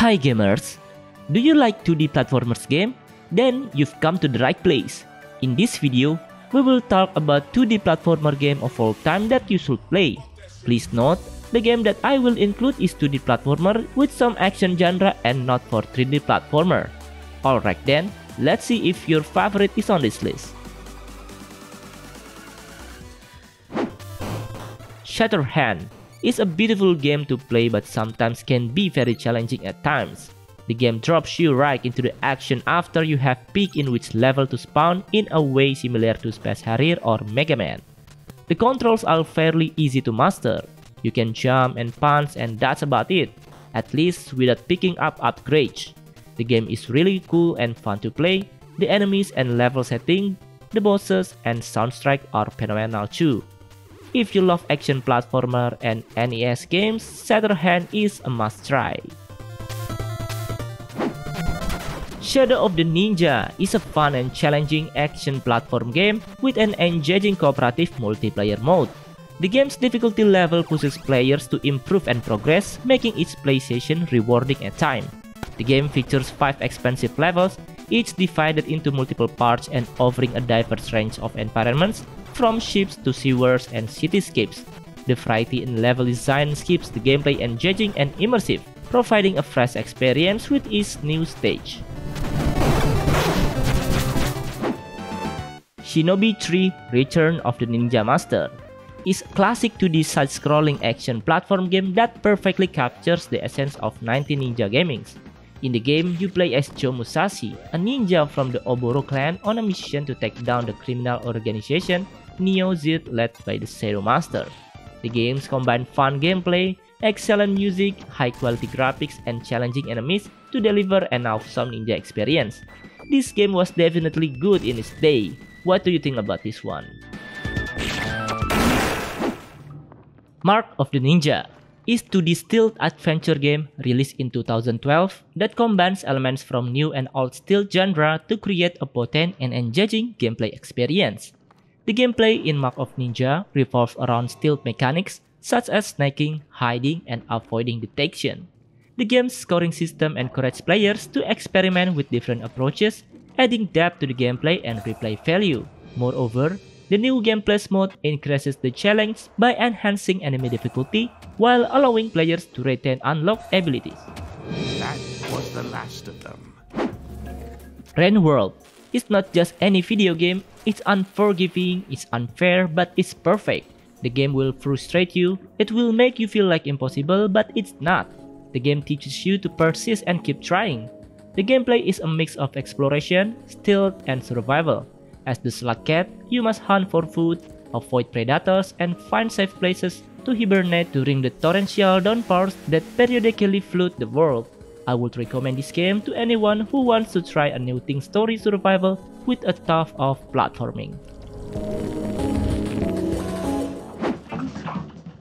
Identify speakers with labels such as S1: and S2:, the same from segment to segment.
S1: Hi gamers! Do you like 2D platformers game? Then you've come to the right place. In this video, we will talk about 2D platformer game of all time that you should play. Please note, the game that I will include is 2D platformer with some action genre and not for 3D platformer. Alright then, let's see if your favorite is on this list. Shatterhand is a beautiful game to play but sometimes can be very challenging at times. The game drops you right into the action after you have picked in which level to spawn in a way similar to Space Harrier or Mega Man. The controls are fairly easy to master. You can jump and punch and that's about it, at least without picking up upgrades. The game is really cool and fun to play, the enemies and level setting, the bosses and soundtrack are phenomenal too. If you love action platformer and NES games, Shatterhand is a must try. Shadow of the Ninja is a fun and challenging action platform game with an engaging cooperative multiplayer mode. The game's difficulty level pushes players to improve and progress, making each play session rewarding at time. The game features 5 expansive levels, each divided into multiple parts and offering a diverse range of environments from ships to sewers and cityscapes. The variety in level design keeps the gameplay engaging and immersive, providing a fresh experience with each new stage. Shinobi 3 Return of the Ninja Master is a classic 2D side-scrolling action platform game that perfectly captures the essence of 90 ninja gamings. In the game, you play as Joe Musashi, a ninja from the Oboro clan on a mission to take down the criminal organization Neo Zeed led by the Zero Master. The games combine fun gameplay, excellent music, high quality graphics, and challenging enemies to deliver an awesome ninja experience. This game was definitely good in its day. What do you think about this one? Mark of the Ninja is 2D stealth adventure game released in 2012 that combines elements from new and old stealth genre to create a potent and engaging gameplay experience. The gameplay in Mark of Ninja revolves around stealth mechanics such as snaking, hiding, and avoiding detection. The game's scoring system encourages players to experiment with different approaches, adding depth to the gameplay and replay value. Moreover, the new gameplay mode increases the challenge by enhancing enemy difficulty while allowing players to retain unlocked abilities.
S2: That was the last of them.
S1: Rain World it's not just any video game, it's unforgiving, it's unfair, but it's perfect. The game will frustrate you, it will make you feel like impossible, but it's not. The game teaches you to persist and keep trying. The gameplay is a mix of exploration, stealth, and survival. As the slug cat, you must hunt for food, avoid predators, and find safe places to hibernate during the torrential downpours that periodically flood the world. I would recommend this game to anyone who wants to try a new thing story survival with a tough of platforming.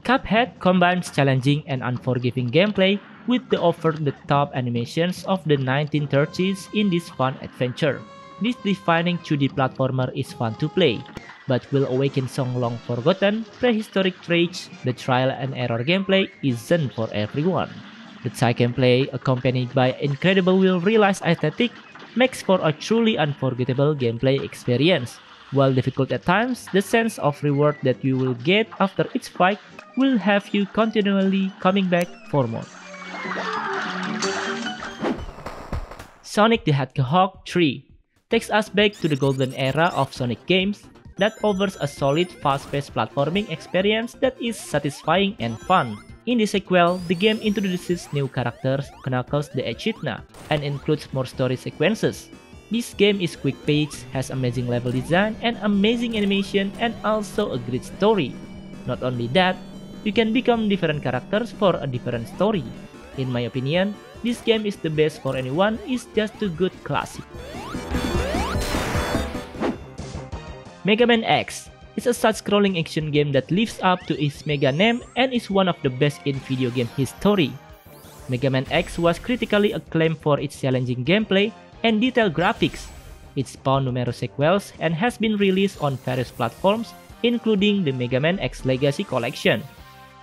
S1: Cuphead combines challenging and unforgiving gameplay with the over-the-top animations of the 1930s in this fun adventure. This defining 2D platformer is fun to play, but will awaken some long forgotten prehistoric traits, the trial and error gameplay isn't for everyone. The tight gameplay, accompanied by incredible well-realized aesthetic, makes for a truly unforgettable gameplay experience. While difficult at times, the sense of reward that you will get after each fight will have you continually coming back for more. Sonic the Hedgehog 3 takes us back to the golden era of Sonic games that offers a solid fast-paced platforming experience that is satisfying and fun. In the sequel, the game introduces new characters, Knuckles the Echidna, and includes more story sequences. This game is quick-paced, has amazing level design and amazing animation and also a great story. Not only that, you can become different characters for a different story. In my opinion, this game is the best for anyone, it's just a good classic. Mega Man X it's a side-scrolling action game that lives up to its mega name and is one of the best in video game history. Mega Man X was critically acclaimed for its challenging gameplay and detailed graphics. It spawned numerous sequels and has been released on various platforms, including the Mega Man X Legacy Collection.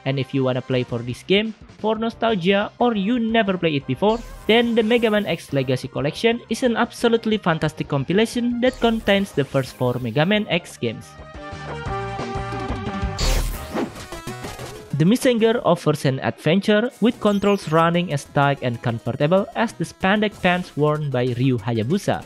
S1: And if you wanna play for this game, for nostalgia, or you never played it before, then the Mega Man X Legacy Collection is an absolutely fantastic compilation that contains the first four Mega Man X games. The Messenger offers an adventure with controls running as tight and comfortable as the spandex pants worn by Ryu Hayabusa.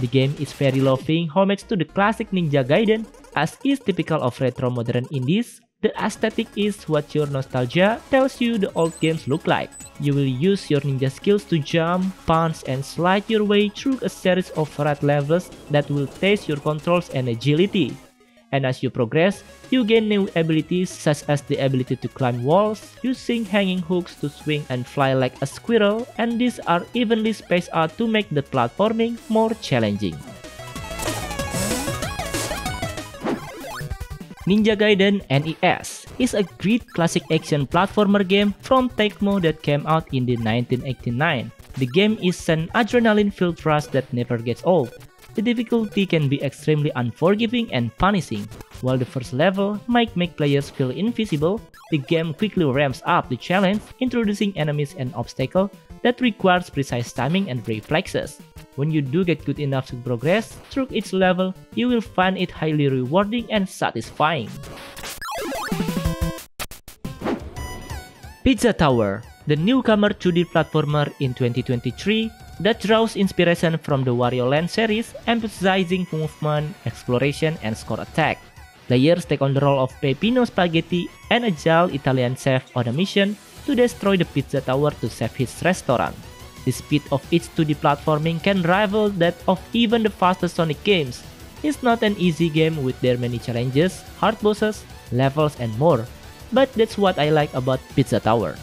S1: The game is very loving homage to the classic Ninja Gaiden, as is typical of retro modern indies. The aesthetic is what your nostalgia tells you the old games look like. You will use your ninja skills to jump, punch, and slide your way through a series of red levels that will test your controls and agility and as you progress, you gain new abilities such as the ability to climb walls, using hanging hooks to swing and fly like a squirrel, and these are evenly spaced out to make the platforming more challenging. Ninja Gaiden NES is a great classic action platformer game from Tecmo that came out in the 1989. The game is an adrenaline-filled rush that never gets old, the difficulty can be extremely unforgiving and punishing. While the first level might make players feel invisible, the game quickly ramps up the challenge, introducing enemies and obstacles that requires precise timing and reflexes. When you do get good enough to progress through each level, you will find it highly rewarding and satisfying. Pizza Tower, the newcomer 2D platformer in 2023, that draws inspiration from the Wario Land series, emphasizing movement, exploration, and score attack. Players take on the role of Peppino Spaghetti, an agile Italian chef on a mission to destroy the pizza tower to save his restaurant. The speed of each 2D platforming can rival that of even the fastest Sonic games. It's not an easy game with their many challenges, hard bosses, levels, and more. But that's what I like about Pizza Tower.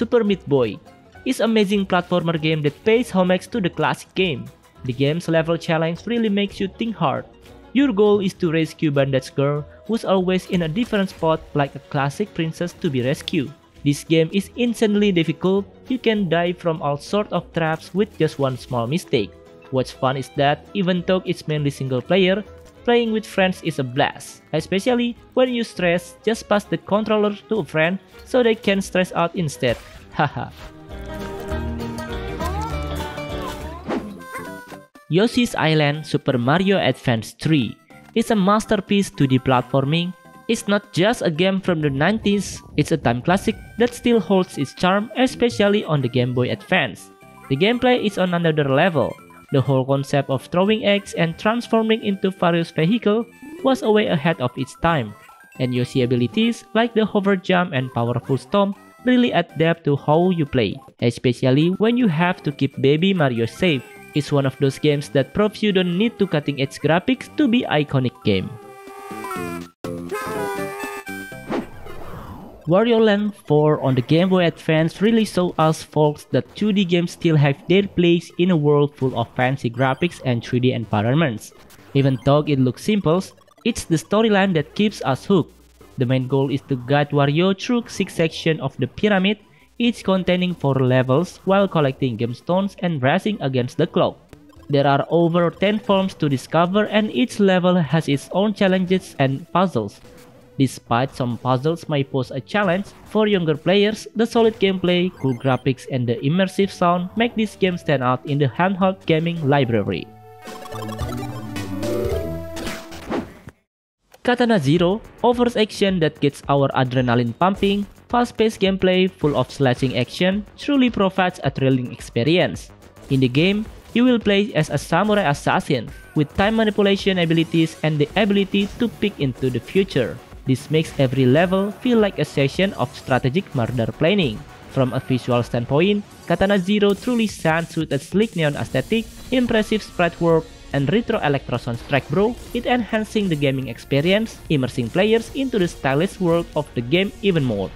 S1: Super Meat Boy is amazing platformer game that pays homage to the classic game. The game's level challenge really makes you think hard. Your goal is to rescue Bandage Girl, who's always in a different spot like a classic princess to be rescued. This game is insanely difficult, you can die from all sorts of traps with just one small mistake. What's fun is that even though it's mainly single player, playing with friends is a blast, especially when you stress, just pass the controller to a friend so they can stress out instead. Haha. Yoshi's Island Super Mario Advance 3 is a masterpiece 2D platforming. It's not just a game from the 90s, it's a time classic that still holds its charm, especially on the Game Boy Advance. The gameplay is on another level. The whole concept of throwing eggs and transforming into various vehicles was way ahead of its time, and Yoshi abilities like the hover jump and powerful stomp really adapt to how you play, especially when you have to keep baby Mario safe. It's one of those games that proves you don't need to cutting edge graphics to be iconic game. Wario Land 4 on the Game Boy Advance really showed us folks that 2D games still have their place in a world full of fancy graphics and 3D environments. Even though it looks simple, it's the storyline that keeps us hooked. The main goal is to guide Wario through six sections of the pyramid, each containing four levels while collecting gemstones and racing against the clock. There are over 10 forms to discover and each level has its own challenges and puzzles. Despite some puzzles may pose a challenge, for younger players, the solid gameplay, cool graphics, and the immersive sound make this game stand out in the handheld gaming library. Katana Zero offers action that gets our adrenaline pumping, fast-paced gameplay full of slashing action truly provides a thrilling experience. In the game, you will play as a samurai assassin with time manipulation abilities and the ability to peek into the future. This makes every level feel like a session of strategic murder planning. From a visual standpoint, Katana Zero truly shines with a sleek neon aesthetic, impressive sprite work, and retro electro soundtrack bro, it enhancing the gaming experience, immersing players into the stylish world of the game even more.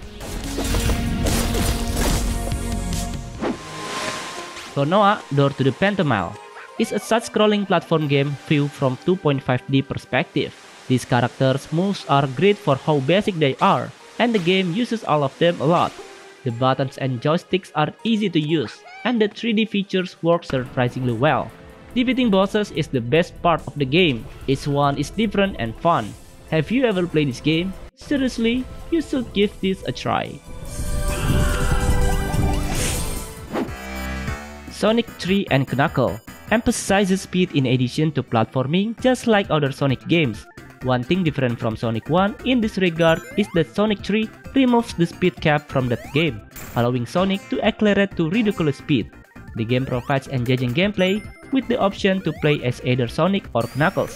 S1: Klonoa Door to the Phantomile is a side-scrolling platform game viewed from 2.5D perspective. These characters' moves are great for how basic they are, and the game uses all of them a lot. The buttons and joysticks are easy to use, and the 3D features work surprisingly well. Defeating bosses is the best part of the game. Each one is different and fun. Have you ever played this game? Seriously, you should give this a try. Sonic 3 and Knuckle emphasizes speed in addition to platforming just like other Sonic games. One thing different from Sonic 1 in this regard is that Sonic 3 removes the speed cap from that game, allowing Sonic to accelerate to ridiculous speed. The game provides engaging gameplay with the option to play as either Sonic or Knuckles.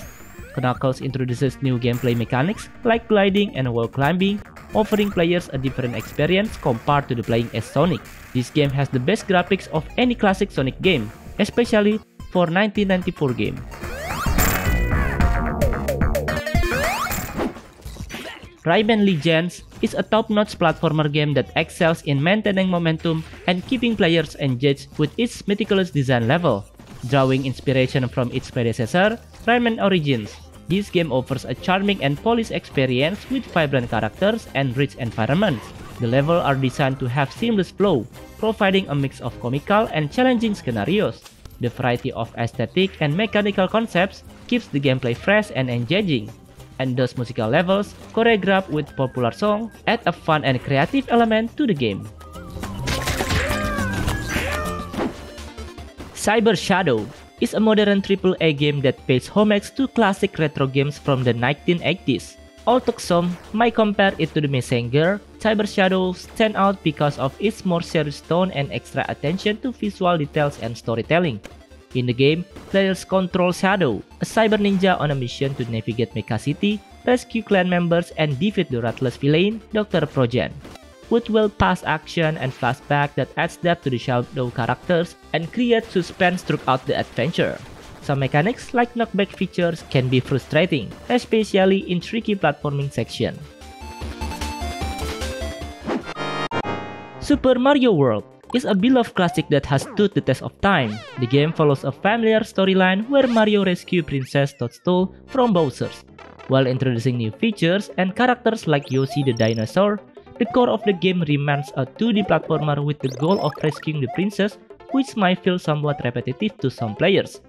S1: Knuckles introduces new gameplay mechanics like gliding and wall climbing, offering players a different experience compared to the playing as Sonic. This game has the best graphics of any classic Sonic game, especially for 1994 game. Rayman Legends is a top-notch platformer game that excels in maintaining momentum and keeping players engaged with its meticulous design level. Drawing inspiration from its predecessor, Rayman Origins, this game offers a charming and polished experience with vibrant characters and rich environments. The levels are designed to have seamless flow, providing a mix of comical and challenging scenarios. The variety of aesthetic and mechanical concepts keeps the gameplay fresh and engaging, and those musical levels, choreographed with popular songs, add a fun and creative element to the game. Cyber Shadow is a modern AAA game that pays homage to classic retro games from the 1980s. Although some might compare it to the Messenger, Cyber Shadow stands out because of its more serious tone and extra attention to visual details and storytelling. In the game, players control Shadow, a cyber ninja on a mission to navigate Mecha City, rescue clan members, and defeat the ruthless villain, Dr. Progen. With well-paced action and flashback that adds depth to the Shadow characters and creates suspense throughout the adventure. Some mechanics like knockback features can be frustrating, especially in tricky platforming section. Super Mario World is a beloved classic that has stood the test of time. The game follows a familiar storyline where Mario rescues Princess Toadstool from Bowser's. While introducing new features and characters like Yoshi the dinosaur, the core of the game remains a 2D platformer with the goal of rescuing the princess, which might feel somewhat repetitive to some players.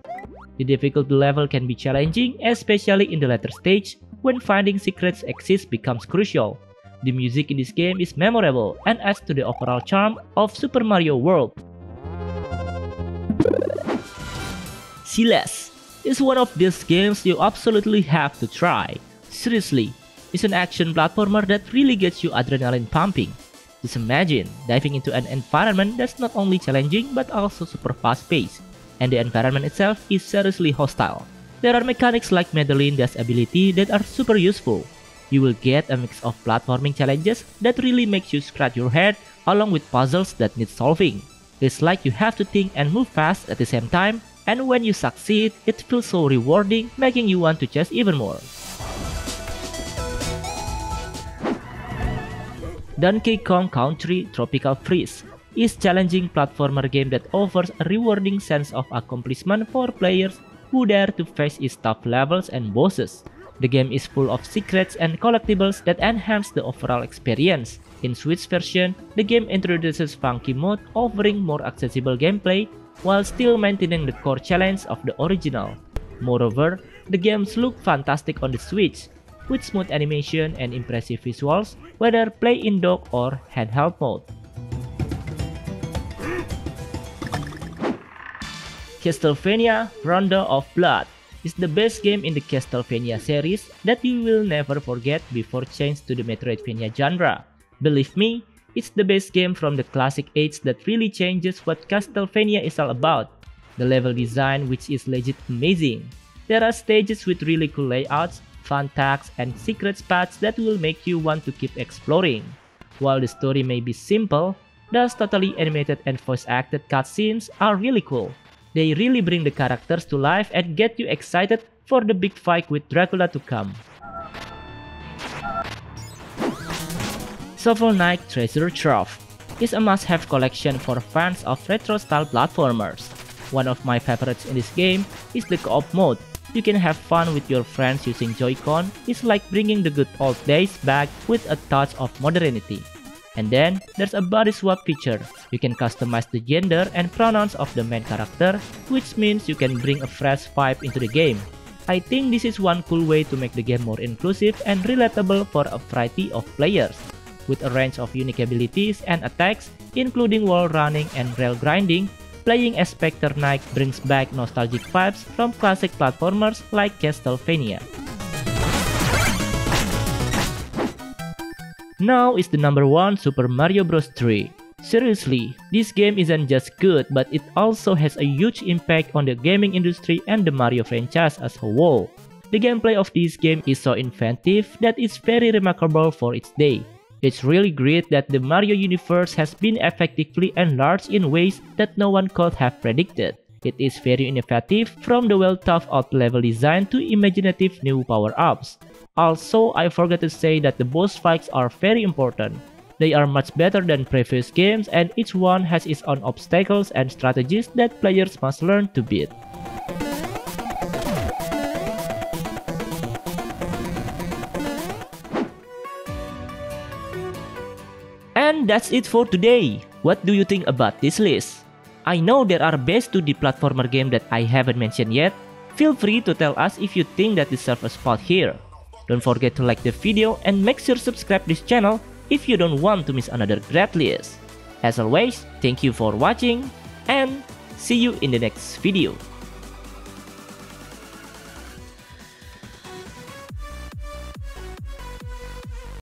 S1: The difficulty level can be challenging, especially in the later stage, when finding secrets exist becomes crucial. The music in this game is memorable and adds to the overall charm of Super Mario World. Celeste is one of these games you absolutely have to try. Seriously, it's an action platformer that really gets you adrenaline pumping. Just imagine diving into an environment that's not only challenging but also super fast paced, and the environment itself is seriously hostile. There are mechanics like Madeline Dash ability that are super useful, you will get a mix of platforming challenges that really makes you scratch your head along with puzzles that need solving. It's like you have to think and move fast at the same time, and when you succeed, it feels so rewarding, making you want to chase even more. Donkey Kong Country Tropical Freeze is a challenging platformer game that offers a rewarding sense of accomplishment for players who dare to face its tough levels and bosses. The game is full of secrets and collectibles that enhance the overall experience. In Switch version, the game introduces funky mode offering more accessible gameplay while still maintaining the core challenge of the original. Moreover, the games look fantastic on the Switch, with smooth animation and impressive visuals, whether play in dock or handheld mode. Castlevania Rondo of Blood is the best game in the Castlevania series that you will never forget before change to the Metroidvania genre. Believe me, it's the best game from the classic age that really changes what Castlevania is all about. The level design which is legit amazing. There are stages with really cool layouts, fun tags, and secret spots that will make you want to keep exploring. While the story may be simple, those totally animated and voice acted cutscenes are really cool. They really bring the characters to life and get you excited for the big fight with Dracula to come. Shovel Knight Treasure Trove is a must-have collection for fans of retro-style platformers. One of my favorites in this game is the co-op mode. You can have fun with your friends using Joy-Con. It's like bringing the good old days back with a touch of modernity. And then, there's a body swap feature. You can customize the gender and pronouns of the main character, which means you can bring a fresh vibe into the game. I think this is one cool way to make the game more inclusive and relatable for a variety of players. With a range of unique abilities and attacks, including wall running and rail grinding, playing as Specter Knight brings back nostalgic vibes from classic platformers like Castlevania. Now is the number one Super Mario Bros. 3. Seriously, this game isn't just good, but it also has a huge impact on the gaming industry and the Mario franchise as a whole. The gameplay of this game is so inventive that it's very remarkable for its day. It's really great that the Mario universe has been effectively enlarged in ways that no one could have predicted. It is very innovative from the well thought out level design to imaginative new power-ups. Also, I forgot to say that the boss fights are very important. They are much better than previous games and each one has its own obstacles and strategies that players must learn to beat. And that's it for today. What do you think about this list? I know there are best 2D platformer game that I haven't mentioned yet. Feel free to tell us if you think that deserve a spot here. Don't forget to like the video and make sure subscribe this channel if you don't want to miss another great list. As always, thank you for watching and see you in the next video.